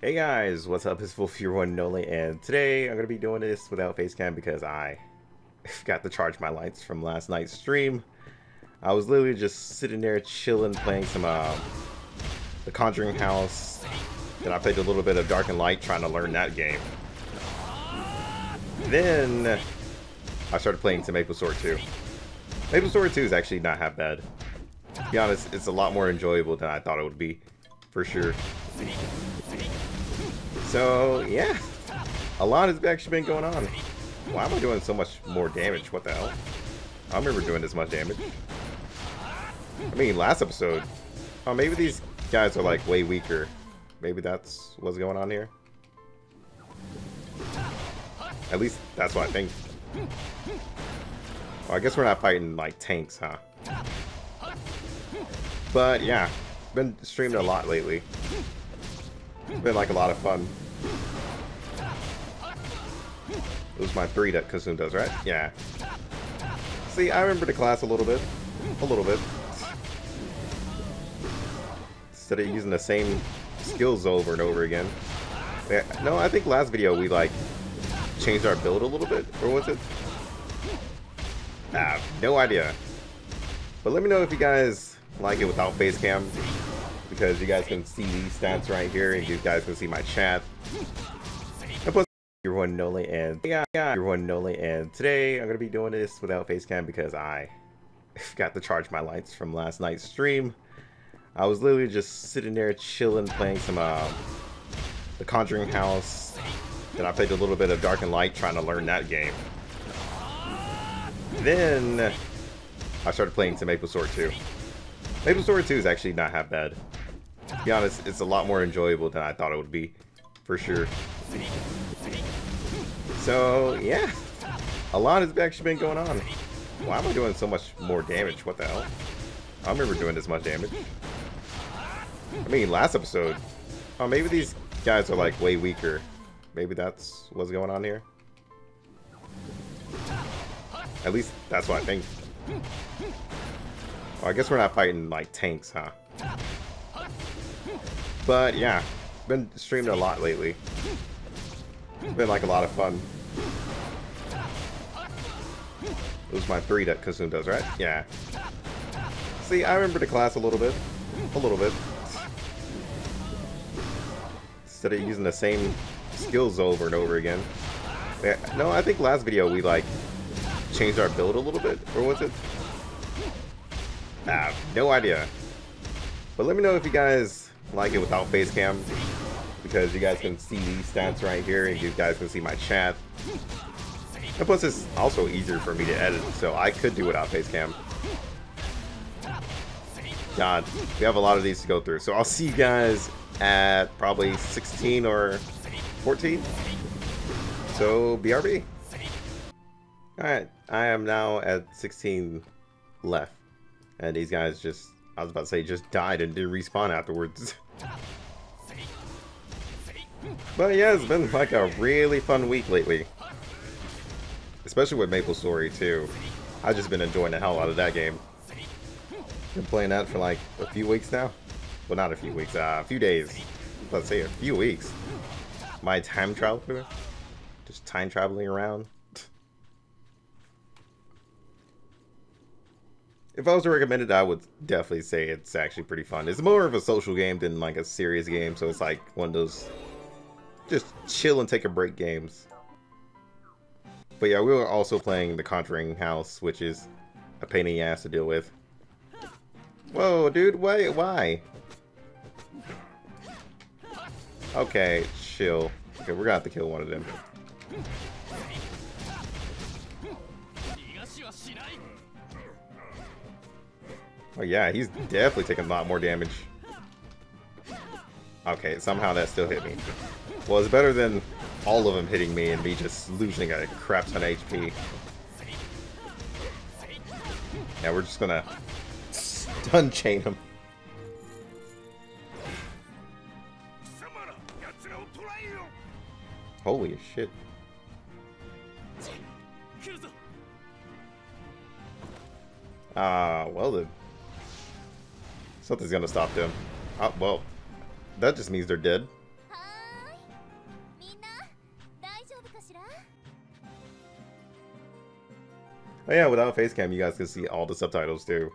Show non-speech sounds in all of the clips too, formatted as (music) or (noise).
Hey guys, what's up? It's Wolf41 Noli, and today I'm to be doing this without facecam because I (laughs) forgot to charge my lights from last night's stream. I was literally just sitting there chilling, playing some uh, The Conjuring House. Then I played a little bit of Dark and Light, trying to learn that game. Then I started playing some MapleStory 2. MapleStory 2 is actually not half bad. To be honest, it's a lot more enjoyable than I thought it would be, for sure. So, yeah. A lot has actually been going on. Why am I doing so much more damage? What the hell? I remember doing this much damage. I mean, last episode. Oh, maybe these guys are like way weaker. Maybe that's what's going on here. At least that's what I think. Well, I guess we're not fighting like tanks, huh? But yeah, been streaming a lot lately. It's been like a lot of fun. It was my three that Kasum does, right? Yeah. See, I remember the class a little bit. A little bit. Instead of using the same skills over and over again. Yeah, no, I think last video we like changed our build a little bit, or was it? Ah, no idea. But let me know if you guys like it without face cam because you guys can see these stats right here and you guys can see my chat. And plus, everyone Noli and yeah, yeah, everyone Noli and today I'm gonna be doing this without face cam because I (laughs) forgot to charge my lights from last night's stream. I was literally just sitting there chilling, playing some uh, The Conjuring House. Then I played a little bit of Dark and Light, trying to learn that game. Then I started playing some MapleStory 2. MapleStory 2 is actually not half bad. To be honest, it's a lot more enjoyable than I thought it would be, for sure. So, yeah. A lot has actually been going on. Why am I doing so much more damage? What the hell? I remember doing this much damage. I mean, last episode. Oh, maybe these guys are like way weaker. Maybe that's what's going on here. At least that's what I think. Well, I guess we're not fighting like tanks, huh? But yeah, been streaming a lot lately. It's been like a lot of fun. It was my three that Kasum does, right? Yeah. See, I remember the class a little bit. A little bit. Instead of using the same skills over and over again. Yeah, no, I think last video we like changed our build a little bit, or was it? Ah, no idea. But let me know if you guys like it without face cam because you guys can see these stats right here and you guys can see my chat. And plus it's also easier for me to edit, so I could do without face cam. God, we have a lot of these to go through. So I'll see you guys at probably 16 or 14. So BRB. Alright, I am now at 16 left. And these guys just, I was about to say, just died and didn't respawn afterwards. (laughs) but yeah, it's been like a really fun week lately. Especially with MapleStory 2. I've just been enjoying the hell out of that game. Been playing that for like a few weeks now. Well, not a few weeks, uh, a few days. Let's say a few weeks. My time traveler? Just time traveling around. If I was to recommend it, I would definitely say it's actually pretty fun. It's more of a social game than like a serious game, so it's like one of those just chill and take a break games. But yeah, we were also playing The Conjuring House, which is a pain in the ass to deal with. Whoa, dude, wait, why? Okay, chill. Okay, we're gonna have to kill one of them. Oh yeah, he's definitely taking a lot more damage. Okay, somehow that still hit me. Well, it's better than all of them hitting me and me just losing a crap ton of HP. Yeah, we're just gonna stun chain him. Holy shit. Ah, uh, well then. Something's gonna stop them. Oh, well, that just means they're dead. Oh yeah, without face cam, you guys can see all the subtitles too.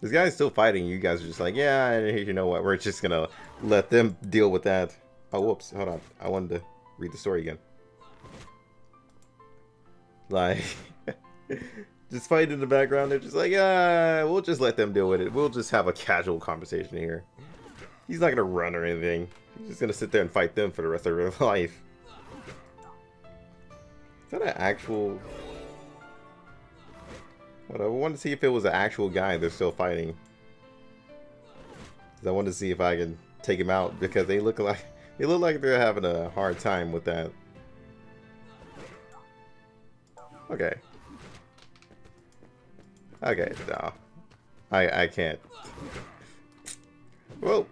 This guy's still fighting. You guys are just like, yeah, you know what? We're just gonna let them deal with that. Oh, whoops. Hold on. I wanted to read the story again. Like, (laughs) just fight in the background. They're just like, ah, we'll just let them deal with it. We'll just have a casual conversation here. He's not gonna run or anything. He's just gonna sit there and fight them for the rest of their (laughs) life. Is that an actual... What, I wanted to see if it was an actual guy they're still fighting. I wanted to see if I can take him out because they look like they look like they're having a hard time with that. Okay. Okay, no. I I can't. Well,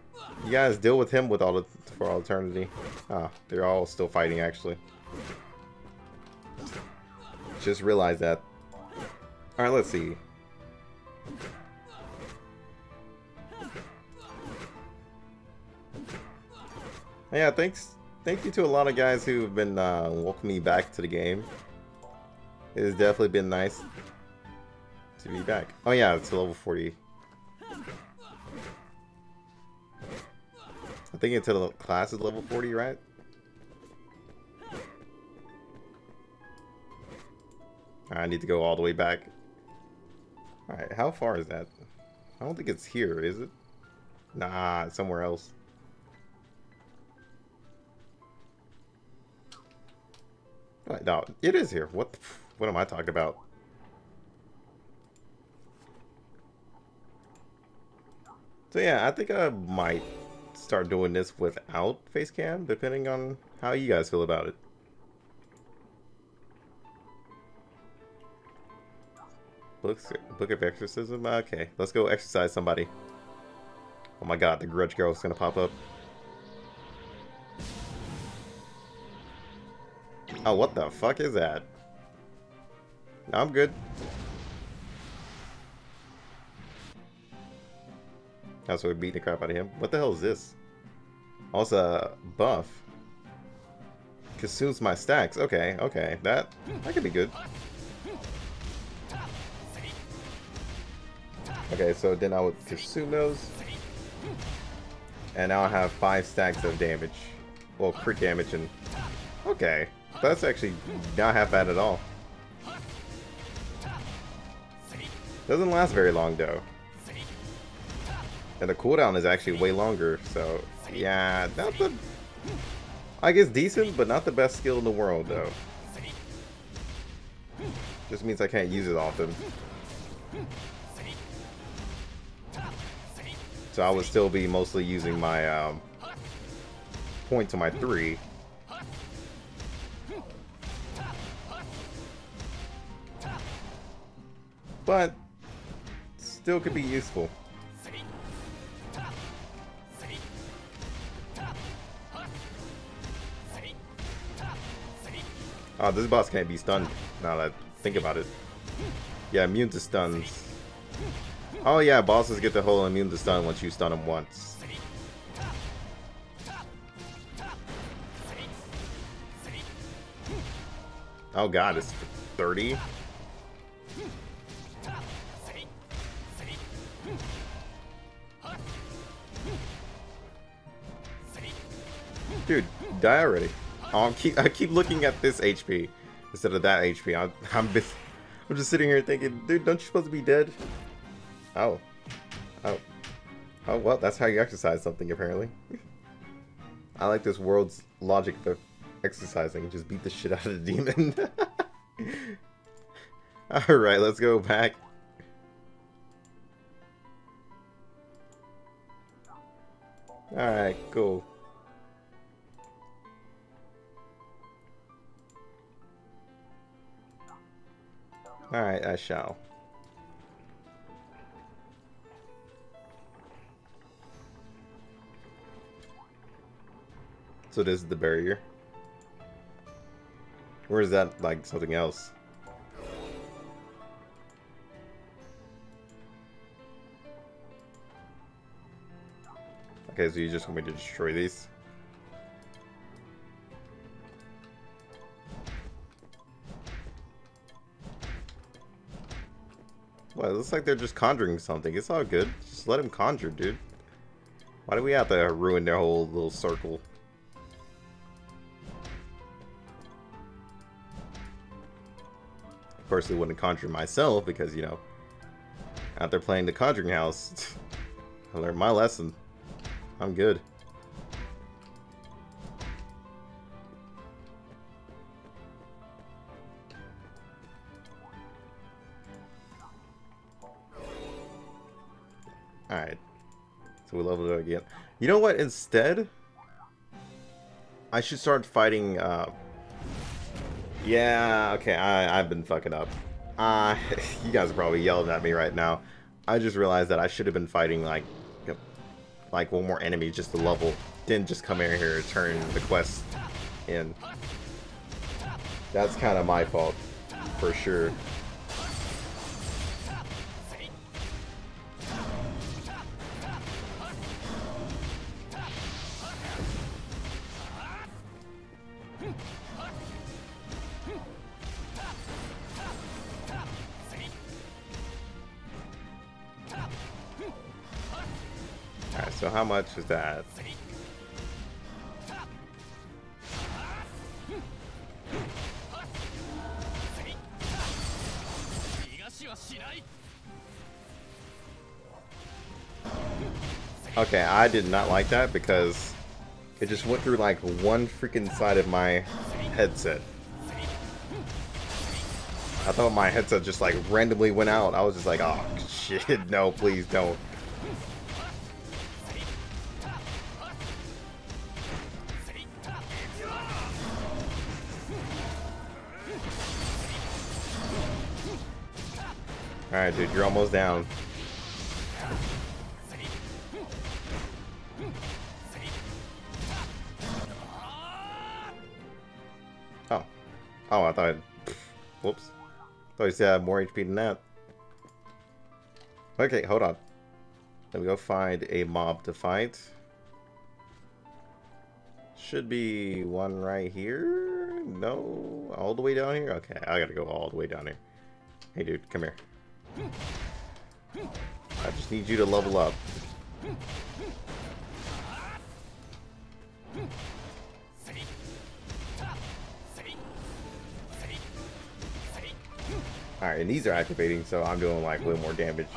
you guys deal with him with all the for all eternity. Ah, they're all still fighting actually. Just realize that. Alright, let's see. Yeah, thanks. Thank you to a lot of guys who have been uh, welcoming me back to the game. It has definitely been nice to be back. Oh yeah, it's a level 40. I think until the class is level 40, right? I need to go all the way back. Alright, how far is that? I don't think it's here, is it? Nah, it's somewhere else. No, it is here. What what am I talking about? So yeah, I think I might start doing this without face cam, depending on how you guys feel about it. Books, Book of Exorcism? Okay, let's go exorcise somebody. Oh my god, the Grudge Girl is gonna pop up. Oh, what the fuck is that? No, I'm good. That's why we beat the crap out of him. What the hell is this? Also, buff. Consumes my stacks. Okay, okay. That, that could be good. Okay, so then I would consume those. And now I have five stacks of damage. Well, crit damage and... Okay. That's actually not half bad at all. Doesn't last very long though. And the cooldown is actually way longer, so yeah, not the I guess decent, but not the best skill in the world though. Just means I can't use it often. So I would still be mostly using my um, point to my three. But still could be useful. Oh, this boss can't be stunned now that I think about it. Yeah, immune to stuns. Oh yeah, bosses get the whole immune to stun once you stun them once. Oh god, it's 30? Dude, die already. I keep I keep looking at this HP instead of that HP. I'm I'm, I'm just sitting here thinking, dude, don't you supposed to be dead? Oh. Oh. Oh, well, that's how you exorcise something, apparently. I like this world's logic of exorcising. Just beat the shit out of the demon. (laughs) Alright, let's go back. Alright, cool. Alright, I shall. So this is the barrier. Or is that like something else? Okay, so you just want me to destroy these? Well, it looks like they're just conjuring something. It's all good. Just let them conjure, dude. Why do we have to ruin their whole little circle? Of course, they wouldn't conjure myself because, you know, after playing the Conjuring House, (laughs) I learned my lesson. I'm good. Again. You know what? Instead, I should start fighting, uh... Yeah, okay, I, I've been fucking up. Uh, (laughs) you guys are probably yelling at me right now. I just realized that I should have been fighting, like, like one more enemy just to level. Didn't just come in here and turn the quest in. That's kind of my fault, for sure. Much is that? Okay, I did not like that because it just went through like one freaking side of my headset. I thought my headset just like randomly went out. I was just like, oh shit, (laughs) no, please don't. Alright, dude, you're almost down. Oh. Oh, I thought... I'd... Whoops. Thought you said had more HP than that. Okay, hold on. Let me go find a mob to fight. Should be one right here? No? All the way down here? Okay, I gotta go all the way down here. Hey dude, come here. I just need you to level up. Alright, and these are activating, so I'm doing like little more damage.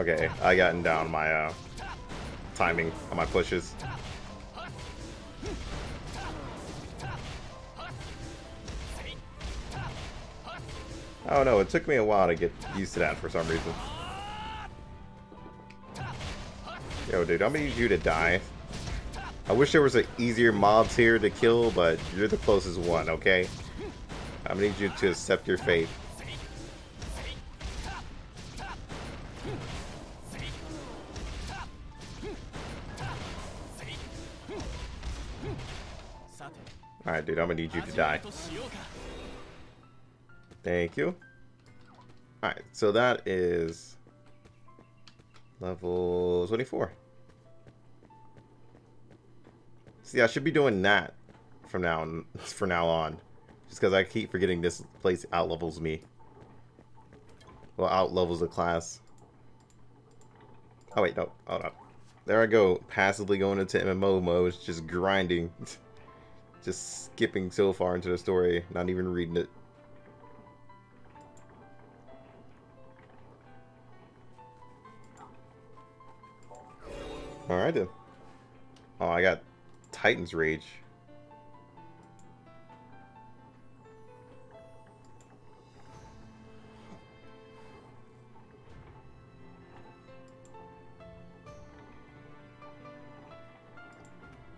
Okay, I gotten down my uh, timing on my pushes. Oh no, it took me a while to get used to that for some reason. Yo, dude, I'm gonna need you to die. I wish there was an easier mobs here to kill, but you're the closest one, okay? I'm gonna need you to accept your fate. Alright, dude, I'm gonna need you to die. Thank you. Alright, so that is level 24. See, I should be doing that from now on, (laughs) for now on. Just because I keep forgetting this place out levels me. Well, out levels the class. Oh wait, no, hold up. There I go, passively going into MMO mode, just grinding. (laughs) just skipping so far into the story, not even reading it. Alright then. Oh, I got Titan's Rage.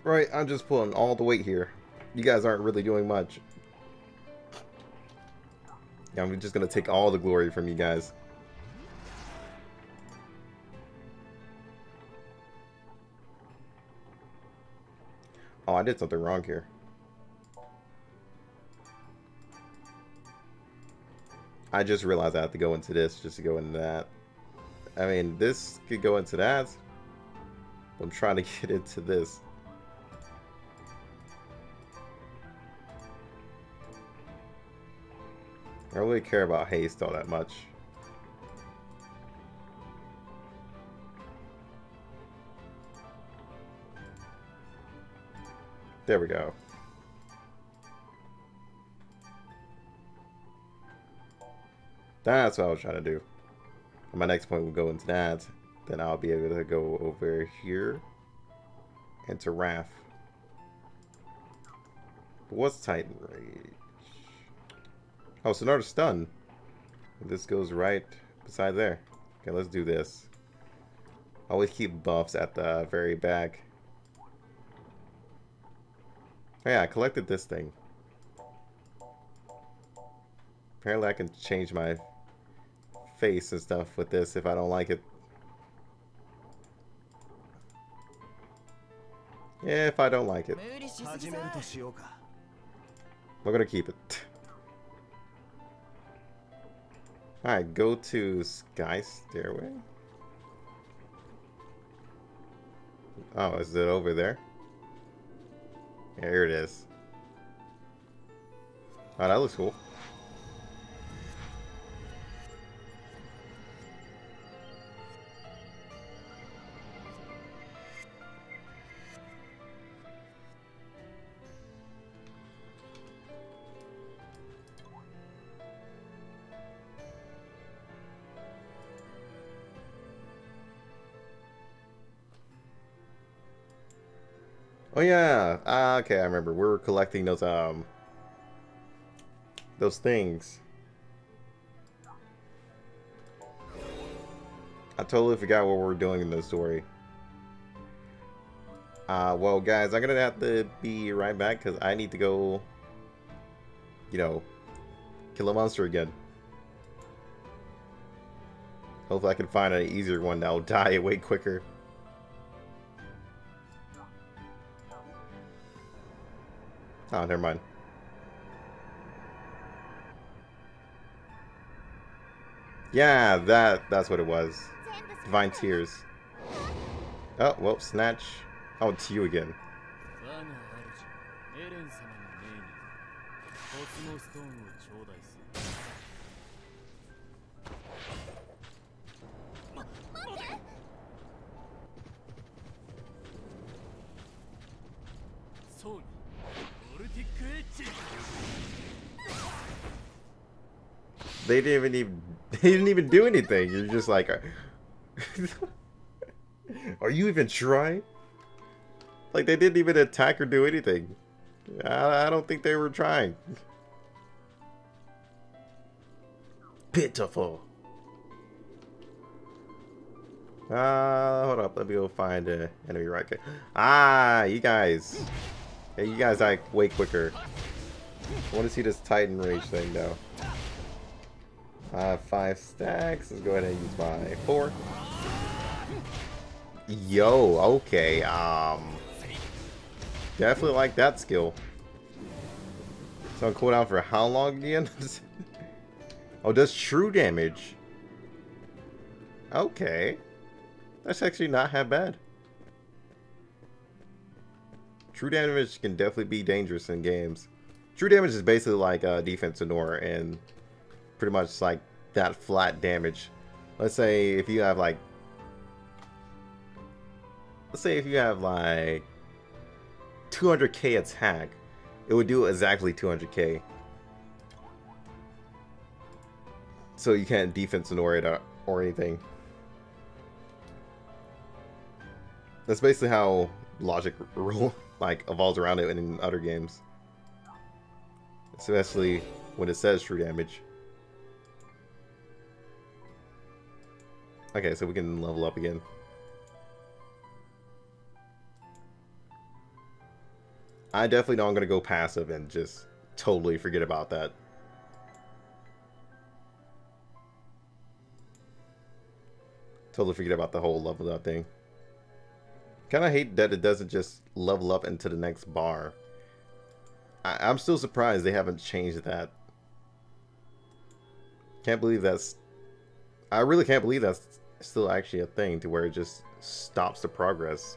Right, I'm just pulling all the weight here. You guys aren't really doing much. Yeah, I'm just gonna take all the glory from you guys. Oh, I did something wrong here. I just realized I have to go into this just to go into that. I mean, this could go into that. I'm trying to (laughs) get into this. I don't really care about haste all that much. There we go. That's what I was trying to do. My next point will go into that. Then I'll be able to go over here into Wrath. What's Titan Rage? Oh, it's another stun. This goes right beside there. Okay, let's do this. Always keep buffs at the very back. Oh yeah, I collected this thing. Apparently I can change my face and stuff with this if I don't like it. Yeah, if I don't like it. We're gonna keep it. Alright, go to Sky Stairway. Oh, is it over there? Here it is. Oh, that looks cool. Oh yeah. Uh, okay, I remember. We were collecting those um those things. I totally forgot what we were doing in this story. Uh, well, guys, I'm gonna have to be right back because I need to go, you know, kill a monster again. Hopefully I can find an easier one that'll (laughs) die way quicker. Oh, never mind. Yeah, that that's what it was. Divine Tears. Oh, well, Snatch. Oh, it's you again. They didn't even (laughs) they didn't even do anything. You're just like, (laughs) are you even trying? Like they didn't even attack or do anything. I, I don't think they were trying. Pitiful. Uh, hold up. Let me go find an enemy rocket. Ah, you guys. Hey, you guys act way quicker. I want to see this Titan Rage thing, though. Have five stacks. Let's go ahead and use my four. Yo, okay. Um, definitely like that skill. So on cooldown for how long again? (laughs) oh, does true damage. Okay. That's actually not half bad. True damage can definitely be dangerous in games. True damage is basically like uh, defense ignore and pretty much like that flat damage. Let's say if you have like let's say if you have like 200k attack, it would do exactly 200k. So you can't defense ignore it or anything. That's basically how logic rule (laughs) like evolves around it in other games. Especially when it says true damage. Okay, so we can level up again. I definitely know I'm going to go passive and just totally forget about that. Totally forget about the whole level up thing. Kind of hate that it doesn't just level up into the next bar. I I'm still surprised they haven't changed that. Can't believe that's... I really can't believe that's still actually a thing to where it just stops the progress.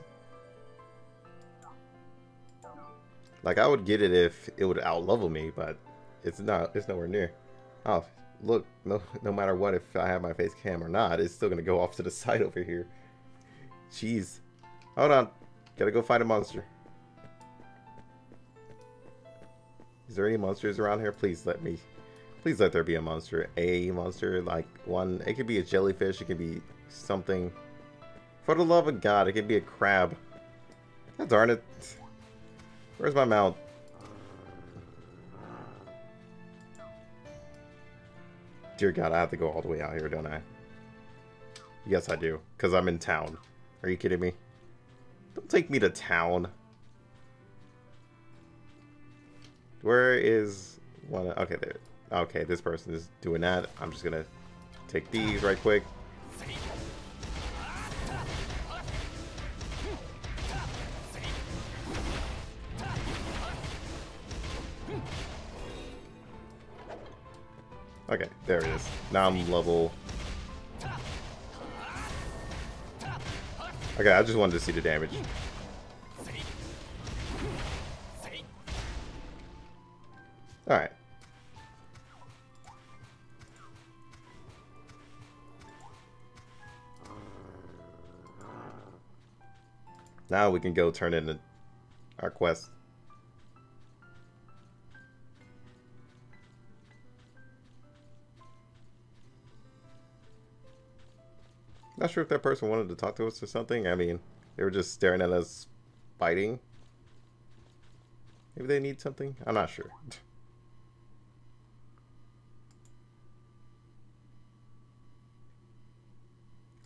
Like, I would get it if it would outlevel me, but it's not. It's nowhere near. Oh, look, no, no matter what, if I have my face cam or not, it's still to go off to the (laughs) side over here. Jeez. Hold on. Gotta go find a monster. Is there any monsters around here? Please let me... Please let there be a monster. A monster, like one... It could be a jellyfish. It could be something. For the love of God, it could be a crab. God darn it. Where's my mount? Dear God, I have to go all the way out here, don't I? Yes, I do. Because I'm in town. Are you kidding me? Don't take me to town. Where is one? Okay, there. Okay, this person is doing that. I'm just gonna take these right quick. Okay, there it is. Now I'm level... Okay, I just wanted to see the damage. Alright. Now we can go turn in our quest. Not sure if that person wanted to talk to us or something. I mean, they were just staring at us fighting. Maybe they need something? I'm not sure. (laughs)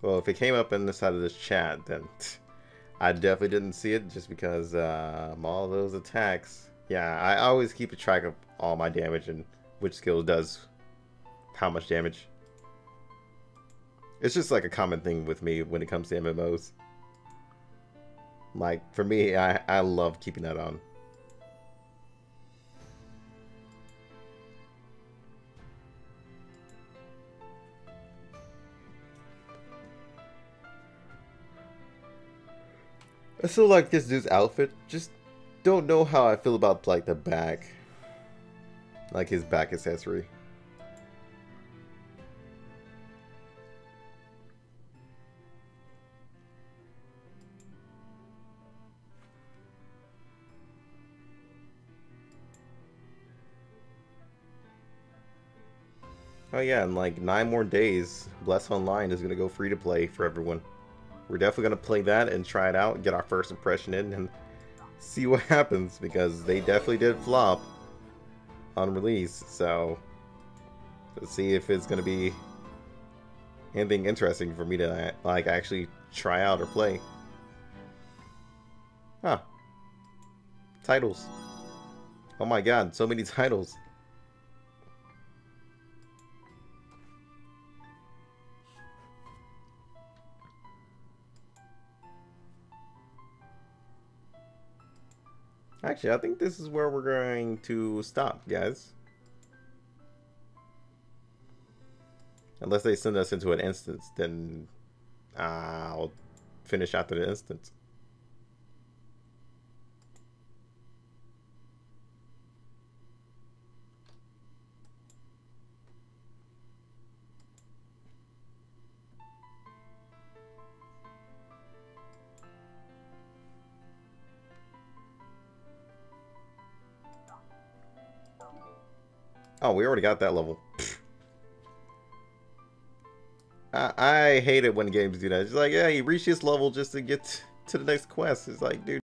well, if it came up in the side of this chat, then (laughs) I definitely didn't see it just because uh, all those attacks. Yeah, I always keep a track of all my damage and which skill does how much damage. It's just like a common thing with me when it comes to MMOs. Like, for me, I, I love keeping that on. I still like this dude's outfit. Just don't know how I feel about like the back. Like his back accessory. Oh yeah, in like nine more days, Bless Online is to go free to play for everyone. We're definitely going to play that and try it out, get our first impression in, and see what happens, because they definitely did flop on release, so let's see if it's going to be anything interesting for me to like actually try out or play. Huh. Titles. Oh my god, so many (laughs) titles. Actually, I think this is where we're going to stop, guys. Unless they send us into an instance, then I'll finish after the instance. Oh, we already got that level. I, I hate it when games do that. It's like, yeah, you reach this level just to get to the next quest. It's like, dude.